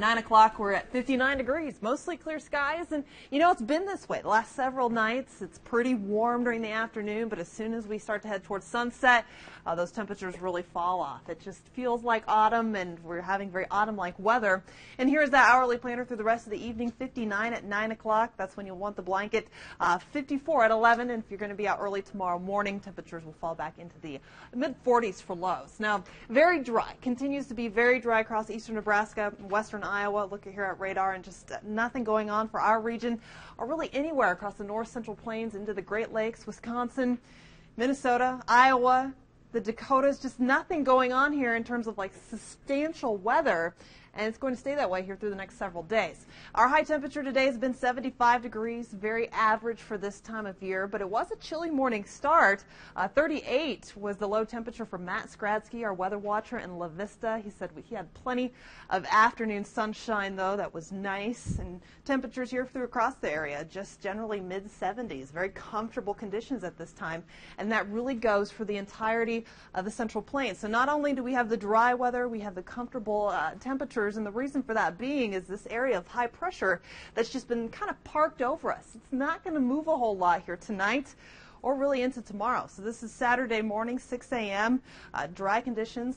9 o'clock, we're at 59 degrees, mostly clear skies. And you know, it's been this way the last several nights. It's pretty warm during the afternoon, but as soon as we start to head towards sunset, uh, those temperatures really fall off. It just feels like autumn, and we're having very autumn like weather. And here's that hourly planner through the rest of the evening 59 at 9 o'clock. That's when you'll want the blanket. Uh, 54 at 11. And if you're going to be out early tomorrow morning, temperatures will fall back into the mid 40s for lows. Now, very dry. Continues to be very dry across eastern Nebraska, western Iowa. Looking here at radar and just uh, nothing going on for our region or really anywhere across the north central plains into the Great Lakes, Wisconsin, Minnesota, Iowa, the Dakotas, just nothing going on here in terms of like substantial weather and it's going to stay that way here through the next several days. Our high temperature today has been 75 degrees, very average for this time of year, but it was a chilly morning start. Uh, 38 was the low temperature for Matt Skradsky, our weather watcher in La Vista. He said he had plenty of afternoon sunshine, though. That was nice. And temperatures here through across the area, just generally mid 70s. Very comfortable conditions at this time. And that really goes for the entirety of the Central Plains. So not only do we have the dry weather, we have the comfortable uh, temperatures temperatures, and the reason for that being is this area of high pressure that's just been kind of parked over us. It's not going to move a whole lot here tonight or really into tomorrow. So this is Saturday morning, 6 a.m. Uh, dry conditions,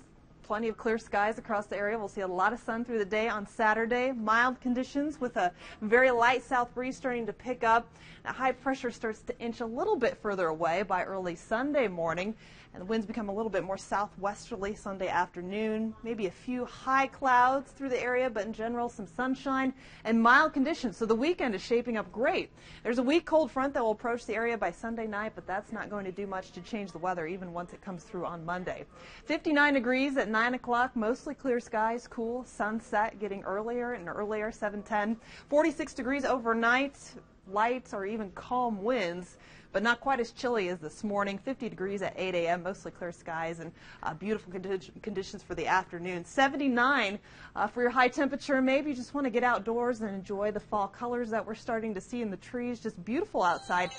plenty of clear skies across the area. We'll see a lot of sun through the day on Saturday. Mild conditions with a very light south breeze starting to pick up. Now, high pressure starts to inch a little bit further away by early Sunday morning and the winds become a little bit more southwesterly Sunday afternoon. Maybe a few high clouds through the area, but in general, some sunshine and mild conditions. So the weekend is shaping up great. There's a weak cold front that will approach the area by Sunday night, but that's not going to do much to change the weather, even once it comes through on Monday. 59 degrees at 9 o'clock, mostly clear skies, cool, sunset getting earlier and earlier, 710. 46 degrees overnight, light or even calm winds but not quite as chilly as this morning. 50 degrees at 8 a.m., mostly clear skies and uh, beautiful condi conditions for the afternoon. 79 uh, for your high temperature. Maybe you just want to get outdoors and enjoy the fall colors that we're starting to see in the trees. Just beautiful outside.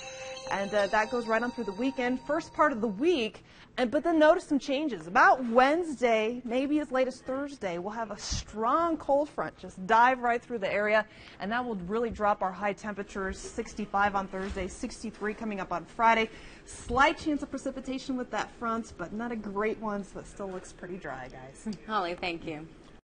And uh, that goes right on through the weekend. First part of the week, and but then notice some changes. About Wednesday, maybe as late as Thursday, we'll have a strong cold front just dive right through the area, and that will really drop our high temperatures. 65 on Thursday, 63 coming up on Friday. Slight chance of precipitation with that front, but not a great one, so it still looks pretty dry, guys. Holly, thank you.